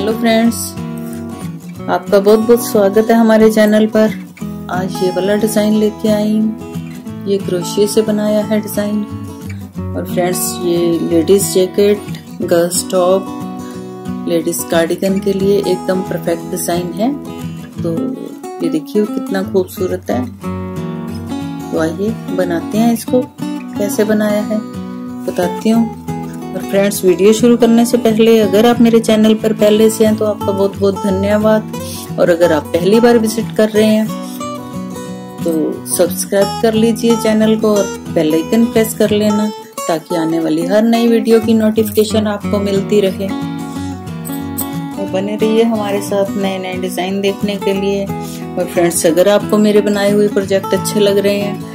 Hello friends आपका बहुत बहुत स्वागत है हमारे चैनल पर। आज ये वाला डिज़ाइन लेके आई ये क्रोशिया से बनाया है डिज़ाइन और फ्रेंड्स ये ladies jacket girls top ladies cardigan के लिए एकदम परफेक्ट डिज़ाइन है। तो ये देखिए कितना खूबसूरत है। तो आइए बनाते हैं इसको। कैसे बनाया है? बताती हूँ। और फ्रेंड्स वीडियो शुरू करने से पहले अगर आप मेरे चैनल पर पहले से हैं तो आपका बहुत बहुत धन्यवाद। और अगर आप पहली बार विज़िट कर रहे हैं तो सब्सक्राइब कर लीजिए चैनल को और बेल आइकन प्रेस कर लेना, ताकि आने वाली हर नई वीडियो की नोटिफिकेशन आपको मिलती रहे। और बने रहिए हमारे साथ नए नए डिज़ाइन देखने के लिए। और फ्रेंड्स अगर आपको मेरे बनाए हुए प्रोजेक्ट अच्छे लग रहे हैं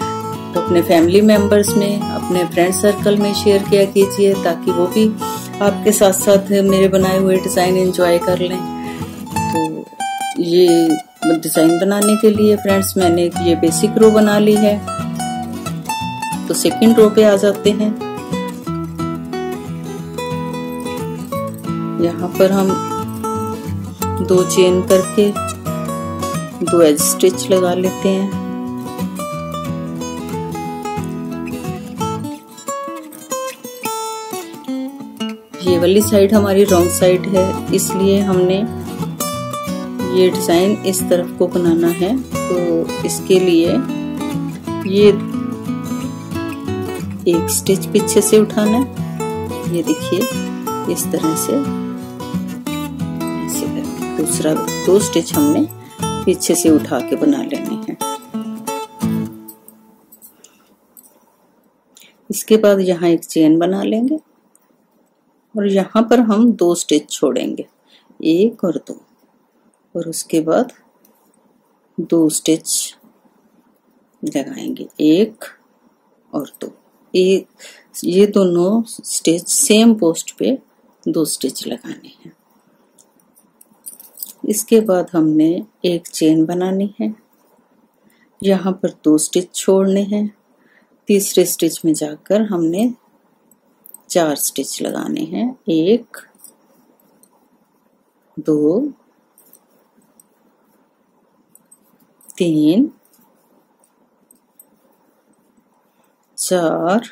अपने फैमिली मेंबर्स में, अपने फ्रेंड सर्कल में शेयर किया कीजिए, ताकि वो भी आपके साथ साथ मेरे बनाए हुए डिज़ाइन एंजॉय कर लें। तो ये डिज़ाइन बनाने के लिए फ्रेंड्स मैंने ये बेसिक रो बना ली है। तो सेकंड रो पे आ जाते हैं। यहाँ पर हम दो चेन करके दो एज स्टिच लगा लेते हैं। वाली साइड हमारी रॉन्ग साइड है, इसलिए हमने ये डिज़ाइन इस तरफ़ को बनाना है तो इसके लिए ये एक स्टिच पीछे से उठाना ये देखिए, इस तरह से ऐसे दूसरा दो स्टिच हमने पीछे से उठा के बना लेने हैं। इसके बाद यहाँ एक चेन बना लेंगे। और यहाँ पर हम दो स्टिच छोड़ेंगे, एक और दो। और उसके बाद दो स्टिच लगाएँगे, एक और दो। एक ये दोनों स्टिच सेम पोस्ट पे दो स्टिच लगाने हैं। इसके बाद हमने एक चेन बनानी है। यहाँ पर दो स्टिच छोड़ने हैं। तीसरे स्टिच में जाकर हमने चार स्टिच लगाने हैं। एक, दो, तीन, चार,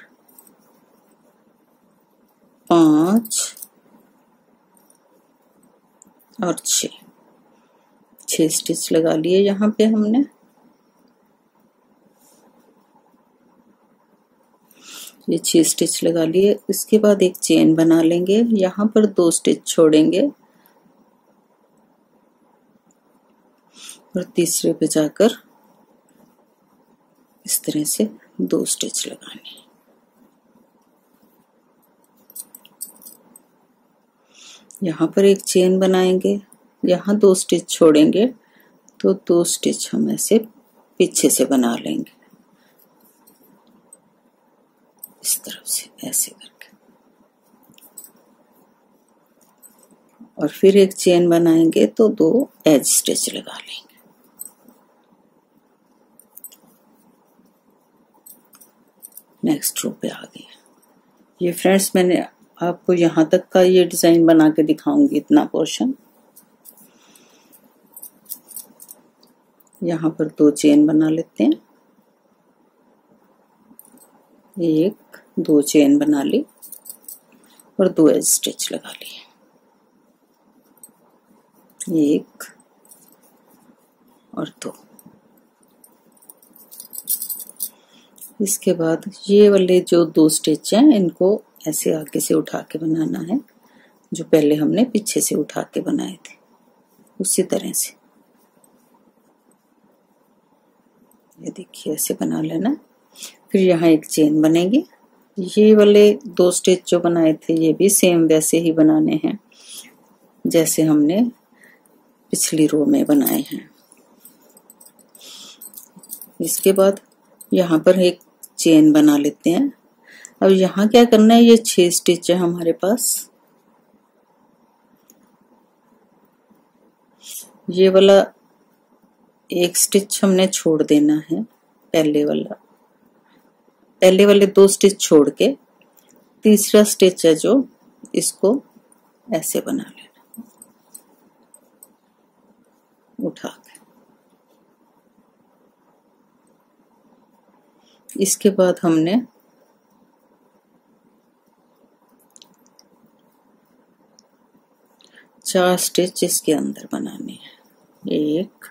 पाँच और छ। स्टिच लगा लिए यहाँ पे हमने। ये छह स्टिच लगा लिए। इसके बाद एक चेन बना लेंगे। यहाँ पर दो स्टिच छोड़ेंगे। और तीसरे पे जाकर इस तरह से दो स्टिच लगाने। यहाँ पर एक चेन बनाएँगे। यहाँ दो स्टिच छोड़ेंगे। तो दो स्टिच हम ऐसे पीछे से बना लेंगे। इस तरफ़ से, ऐसे करके। और फिर एक चेन बनाएँगे तो दो एज स्टिच लगा लेंगे। नेक्स्ट रो पे आ गया ये फ्रेंड्स मैंने आपको यहाँ तक का ये डिज़ाइन बना के दिखाऊँगी इतना पोर्शन यहाँ पर दो चेन बना लेते हैं। एक दो चेन बना ली और दो एज स्टिच लगा लिए एक और दो। इसके बाद ये वाले जो दो स्टिच हैं, इनको ऐसे आगे से उठा के बनाना है, जो पहले हमने पीछे से उठा के बनाए थे। उसी तरह से। ये देखिए, ऐसे बना लेना। फिर यहाँ एक चेन बनेगी। ये वाले दो स्टिच जो बनाए थे, ये भी सेम वैसे ही बनाने हैं, जैसे हमने पिछली रो में बनाए हैं। इसके बाद यहाँ पर एक चेन बना लेते हैं। अब यहाँ क्या करना है, ये छह स्टिच है हमारे पास। ये वाला एक स्टिच हमने छोड़ देना है, पहले वाला। पहले वाले दो स्टिच छोड़ के तीसरा स्टिच है जो, इसको ऐसे बना लेना। उठा के। इसके बाद हमने चार स्टिच इसके अंदर बनाने हैं। एक,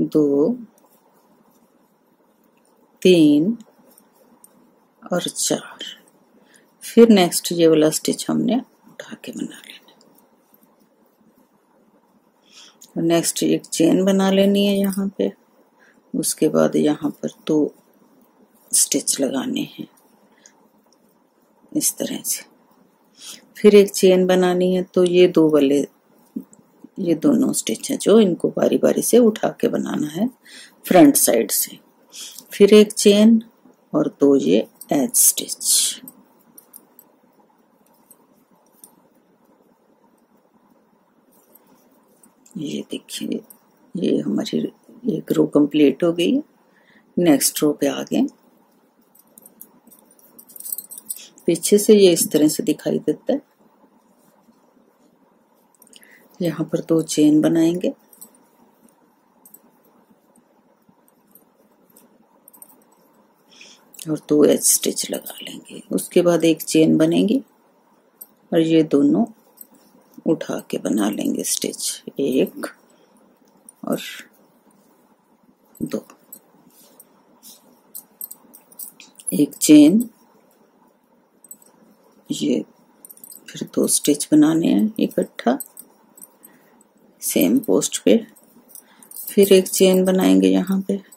दो तीन और चार। फिर नेक्स्ट ये वाला स्टिच हमने उठा के बना लेना। और नेक्स्ट एक चेन बना लेनी है यहाँ पे। उसके बाद यहाँ पर दो स्टिच लगाने हैं। इस तरह से। फिर एक चेन बनानी है तो ये दो वाले, ये दोनों स्टिच हैं जो इनको बारी बारी से उठा के बनाना है फ्रंट साइड से। फिर एक चेन और दो ये एच स्टिच ये देखिए, ये हमारी एक रो कंप्लीट हो गई नेक्स्ट रो पे आ गए पीछे से ये इस तरह से दिखाई देता है। यहाँ पर दो चेन बनाएँगे। और दो एच स्टिच लगा लेंगे। उसके बाद एक चेन बनेगी और ये दोनों उठा के बना लेंगे स्टिच एक और दो। एक चेन ये फिर दो स्टिच बनाने हैं इकट्ठा। सेम पोस्ट पे। फिर एक चेन बनाएँगे यहाँ पे।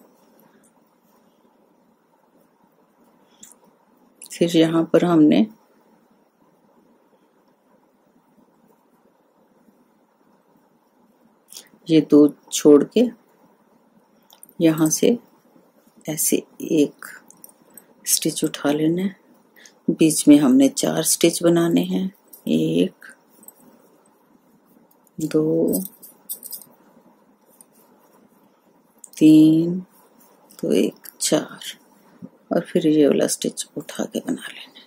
फिर यहाँ पर हमने ये दो छोड़ के यहाँ से ऐसे एक स्टिच उठा लेना है। बीच में हमने चार स्टिच बनाने हैं। एक, दो, तीन तो एक, चार। और फिर ये वाला स्टिच उठा के बना लेना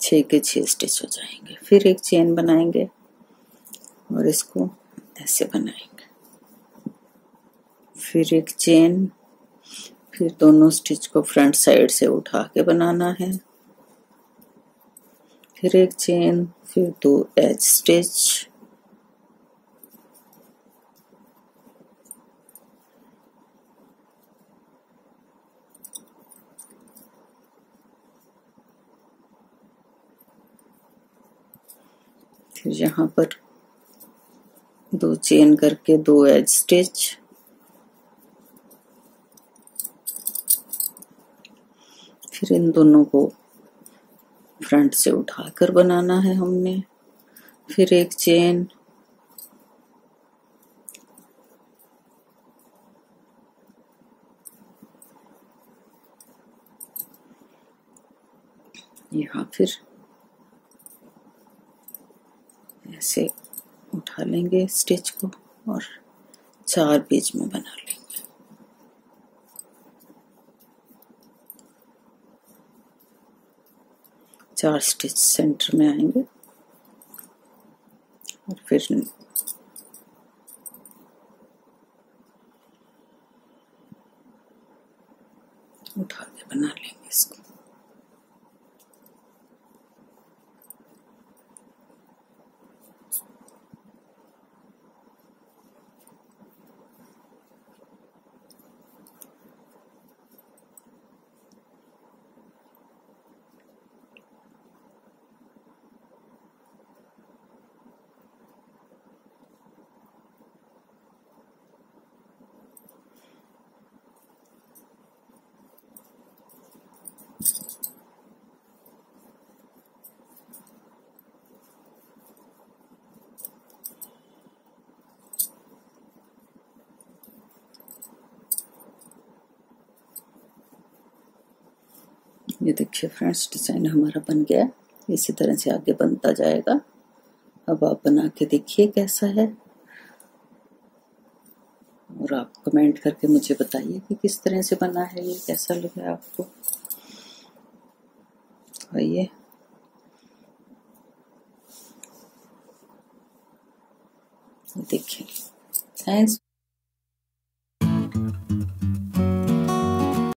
छह के छह स्टिच हो जाएँगे। फिर एक चेन बनाएँगे और इसको ऐसे बनाएँगे। फिर एक चेन फिर दोनों स्टिच को फ्रंट साइड से उठा के बनाना है। फिर एक चेन फिर दो एच स्टिच यहाँ पर दो चेन करके दो एज स्टिच फिर इन दोनों को फ्रंट से उठाकर बनाना है हमने। फिर एक चेन। यहाँ फिर ऐसे उठा लेंगे स्टिच को और चार पेज में बना लेंगे। चार स्टिच सेंटर में आएँगे और फिर उठा के बना लेंगे इसको। ये देखिए फ्रेंड्स, डिज़ाइन हमारा बन गया इसी तरह से आगे बनता जाएगा। अब आप बना के देखिए कैसा है। और आप कमेंट करके मुझे बताइए कि किस तरह से बना है ये, कैसा लगा आपको? आइए। देखिए। थैंक्स